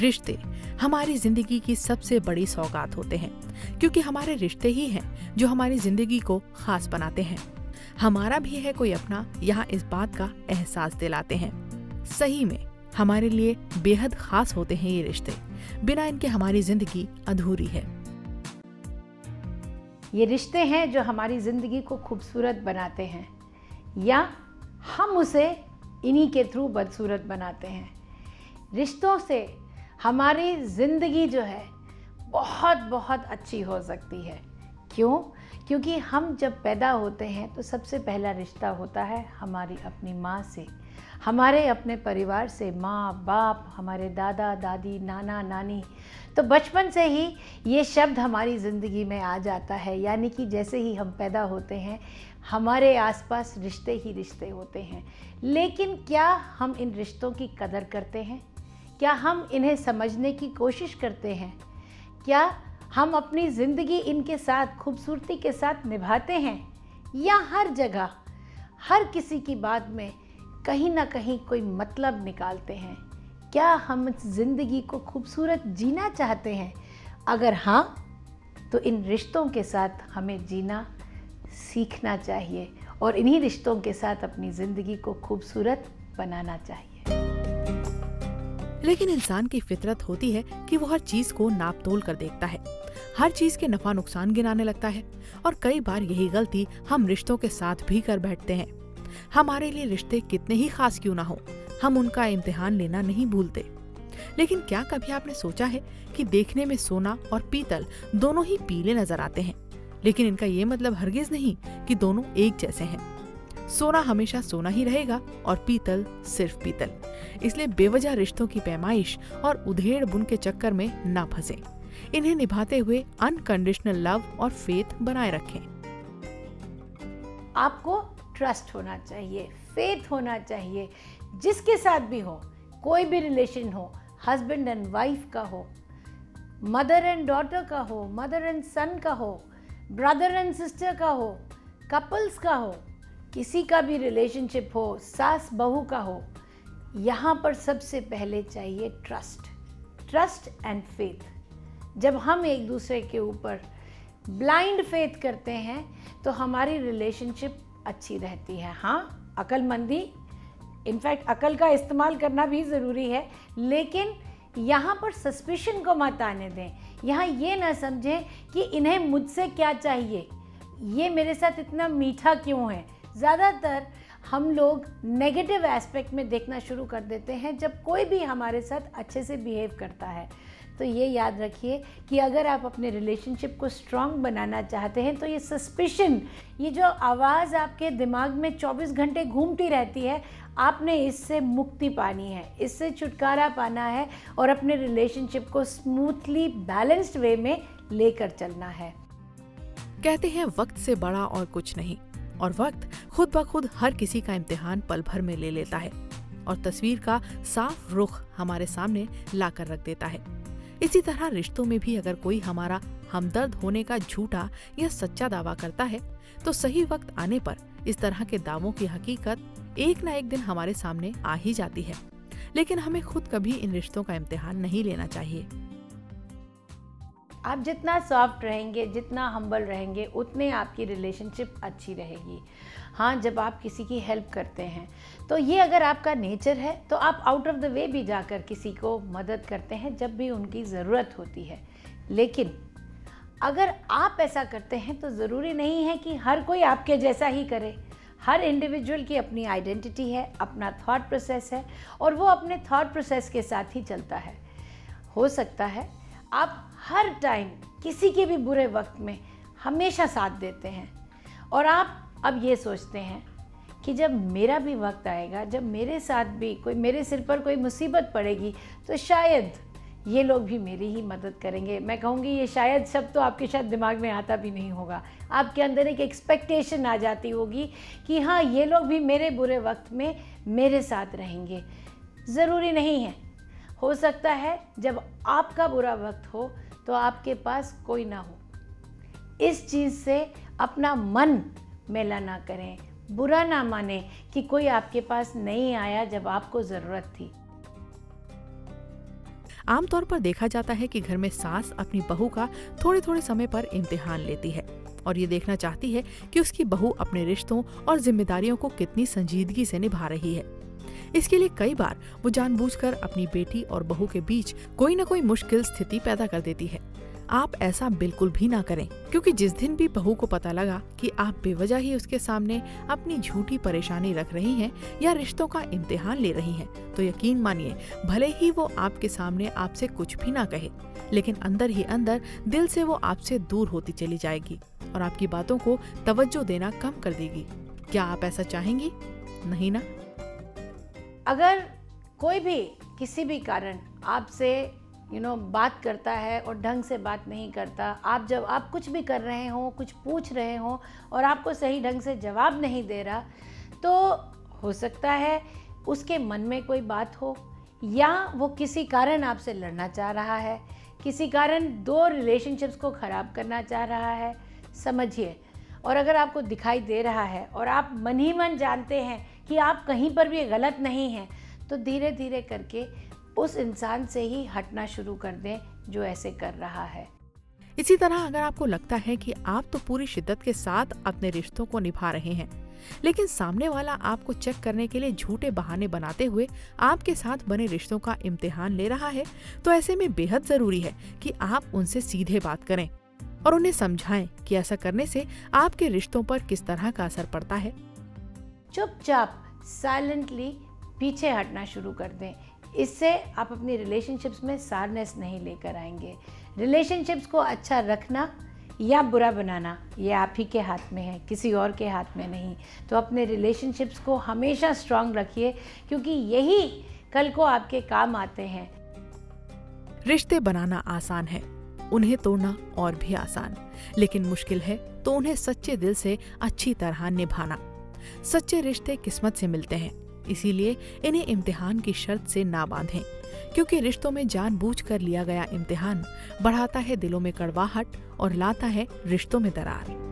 रिश्ते हमारी ज़िंदगी की सबसे बड़ी सौगात होते हैं, क्योंकि हमारे रिश्ते ही हैं जो हमारी ज़िंदगी को खास बनाते हैं। हमारा भी है कोई अपना यहाँ इस बात का एहसास दिलाते हैं। सही में हमारे लिए बेहद खास होते हैं ये रिश्ते, बिना इनके हमारी ज़िंदगी अधूरी है। ये रिश्ते हैं जो हमारी ज़िंदगी को खूबसूरत बनाते हैं, या हम उसे इन्हीं के थ्रू बदसूरत बनाते हैं। रिश्तों से हमारी ज़िंदगी जो है बहुत बहुत अच्छी हो सकती है। क्यों? क्योंकि हम जब पैदा होते हैं तो सबसे पहला रिश्ता होता है हमारी अपनी माँ से। हमारे अपने परिवार से माँ, बाप, हमारे दादा, दादी, नाना, नानी। तो बचपन से ही ये शब्द हमारी ज़िंदगी में आ जाता है। यानी कि जैसे ही हम पैदा होते हैं, हमारे आसपास रिश्ते ही रिश्ते होते हैं। लेकिन क्या हम इन रिश्तों की कदर करते हैं? क्या हम इन्हें समझने की कोशिश करते हैं? क्या हम अपनी ज़िंदगी इनके साथ खूबसूरती के साथ निभाते हैं? या हर जगह, हर किसी की बात में कहीं ना कहीं कोई मतलब निकालते हैं? क्या हम ज़िंदगी को खूबसूरत जीना चाहते हैं? अगर हाँ तो इन रिश्तों के साथ हमें जीना सीखना चाहिए और इन्हीं रिश्तों के साथ अपनी ज़िंदगी को खूबसूरत बनाना चाहिए। लेकिन इंसान की फितरत होती है कि वो हर चीज़ को नाप तोल कर देखता है। हर चीज़ के नफा नुकसान गिनाने लगता है और कई बार यही गलती हम रिश्तों के साथ भी कर बैठते हैं। हमारे लिए रिश्ते कितने ही खास क्यों ना हो, हम उनका इम्तिहान लेना नहीं भूलते। लेकिन क्या कभी आपने सोचा है कि देखने में सोना और पीतल दोनों ही पीले नज़र आते हैं? लेकिन इनका ये मतलब हरगिज नहीं कि दोनों एक जैसे हैं। सोना हमेशा सोना ही रहेगा और पीतल सिर्फ़ पीतल। इसलिए बेवजह रिश्तों की पैमाइश और उधेड़ बुन के चक्कर में ना फंसे। इन्हें निभाते हुए अनकंडीशनल लव और फेथ बनाए रखें। आपको ट्रस्ट होना चाहिए फेथ होना चाहिए। जिसके साथ भी हो, कोई भी रिलेशन हो हस्बैंड एंड वाइफ का हो मदर एंड डॉटर का हो मदर एंड सन का हो ब्रदर एंड सिस्टर का हो कपल्स का हो किसी का भी रिलेशनशिप हो, सास बहू का हो, यहाँ पर सबसे पहले चाहिए ट्रस्ट ट्रस्ट एंड फेथ जब हम एक दूसरे के ऊपर ब्लाइंड फेथ करते हैं तो हमारी रिलेशनशिप अच्छी रहती है। हाँ अकलमंदी इनफैक्ट अकल का इस्तेमाल करना भी ज़रूरी है, लेकिन यहाँ पर सस्पिशन को मत आने दें। यहाँ ये ना समझें कि इन्हें मुझसे क्या चाहिए? ये मेरे साथ इतना मीठा क्यों है? ज़्यादातर हम लोग नेगेटिव एस्पेक्ट में देखना शुरू कर देते हैं जब कोई भी हमारे साथ अच्छे से बिहेव करता है। तो ये याद रखिए कि अगर आप अपने रिलेशनशिप को स्ट्रांग बनाना चाहते हैं तो ये सस्पिशन ये जो आवाज़ आपके दिमाग में 24 घंटे घूमती रहती है, आपने इससे मुक्ति पानी है, इससे छुटकारा पाना है और अपने रिलेशनशिप को स्मूथली बैलेंस्ड वे में लेकर चलना है। कहते हैं, वक्त से बड़ा और कुछ नहीं। और वक्त खुद ब खुद हर किसी का इम्तिहान पल भर में ले लेता है और तस्वीर का साफ़ रुख हमारे सामने ला कर रख देता है। इसी तरह रिश्तों में भी अगर कोई हमारा हमदर्द होने का झूठा या सच्चा दावा करता है तो सही वक्त आने पर इस तरह के दावों की हकीकत एक न एक दिन हमारे सामने आ ही जाती है। लेकिन हमें खुद कभी इन रिश्तों का इम्तिहान नहीं लेना चाहिए। आप जितना सॉफ्ट रहेंगे, जितना हम्बल रहेंगे, उतने आपकी रिलेशनशिप अच्छी रहेगी। हाँ जब आप किसी की हेल्प करते हैं तो ये अगर आपका नेचर है तो आप आउट ऑफ़ द वे भी जाकर किसी को मदद करते हैं, जब भी उनकी ज़रूरत होती है। लेकिन अगर आप ऐसा करते हैं तो ज़रूरी नहीं है कि हर कोई आपके जैसा ही करे। हर इंडिविजुअल की अपनी आइडेंटिटी है, अपना थॉट प्रोसेस है, और वो अपने थॉट प्रोसेस के साथ ही चलता है। हो सकता है आप हर टाइम किसी के भी बुरे वक्त में हमेशा साथ देते हैं। और आप अब ये सोचते हैं कि जब मेरा भी वक्त आएगा, जब मेरे साथ भी कोई, मेरे सिर पर कोई मुसीबत पड़ेगी तो शायद ये लोग भी मेरी ही मदद करेंगे। मैं कहूँगी, ये शायद शब्द तो आपके शायद दिमाग में आता भी नहीं होगा। आपके अंदर एक एक्सपेक्टेशन आ जाती होगी कि हाँ ये लोग भी मेरे बुरे वक्त में मेरे साथ रहेंगे। ज़रूरी नहीं है। हो सकता है जब आपका बुरा वक्त हो तो आपके पास कोई ना हो। इस चीज़ से अपना मन मेला ना करें। बुरा ना माने कि कोई आपके पास नहीं आया जब आपको ज़रूरत थी। आमतौर पर देखा जाता है कि घर में सास अपनी बहू का थोड़े थोड़े समय पर इम्तिहान लेती है और ये देखना चाहती है कि उसकी बहू अपने रिश्तों और जिम्मेदारियों को कितनी संजीदगी से निभा रही है। इसके लिए कई बार वो जानबूझकर अपनी बेटी और बहू के बीच कोई न कोई मुश्किल स्थिति पैदा कर देती है। आप ऐसा बिल्कुल भी ना करें क्योंकि जिस दिन भी बहू को पता लगा कि आप बेवजह ही उसके सामने अपनी झूठी परेशानी रख रही हैं या रिश्तों का इम्तिहान ले रही हैं, तो यकीन मानिए भले ही वो आपके सामने आपसे कुछ भी ना कहे लेकिन अंदर ही अंदर दिल से वो आपसे दूर होती चली जाएगी और आपकी बातों को तवज्जो देना कम कर देगी। क्या आप ऐसा चाहेंगी? नहीं ना? अगर कोई भी, किसी भी कारण आपसे यू नो बात करता है और ढंग से बात नहीं करता, आप जब, आप कुछ भी कर रहे हो, कुछ पूछ रहे हो और आपको सही ढंग से जवाब नहीं दे रहा तो हो सकता है उसके मन में कोई बात हो या वो किसी कारण आपसे लड़ना चाह रहा है, किसी कारण दो रिलेशनशिप्स को ख़राब करना चाह रहा है, समझिए। और अगर आपको दिखाई दे रहा है और आप मन ही मन जानते हैं कि आप कहीं पर भी गलत नहीं हैं तो धीरे धीरे करके उस इंसान से ही हटना शुरू कर दें जो ऐसे कर रहा है। इसी तरह अगर आपको लगता है कि आप तो पूरी शिद्दत के साथ अपने रिश्तों को निभा रहे हैं, लेकिन सामने वाला आपको चेक करने के लिए झूठे बहाने बनाते हुए आपके साथ बने रिश्तों का इम्तिहान ले रहा है तो ऐसे में बेहद ज़रूरी है कि आप उनसे सीधे बात करें और उन्हें समझाएँ कि ऐसा करने से आपके रिश्तों पर किस तरह का असर पड़ता है। चुपचाप साइलेंटली पीछे हटना शुरू कर दें। इससे आप अपनी रिलेशनशिप्स में सारनेस नहीं लेकर आएँगे। रिलेशनशिप्स को अच्छा रखना या बुरा बनाना, ये आप ही के हाथ में है, किसी और के हाथ में नहीं। तो अपने रिलेशनशिप्स को हमेशा स्ट्रांग रखिए, क्योंकि यही कल को आपके काम आते हैं। रिश्ते बनाना आसान है, उन्हें तोड़ना और भी आसान। लेकिन मुश्किल है तो उन्हें सच्चे दिल से अच्छी तरह निभाना। सच्चे रिश्ते किस्मत से मिलते हैं। इसीलिए इन्हें इम्तिहान की शर्त से ना बांधें। क्योंकि रिश्तों में जानबूझकर लिया गया इम्तिहान बढ़ाता है दिलों में कड़वाहट और लाता है रिश्तों में दरार।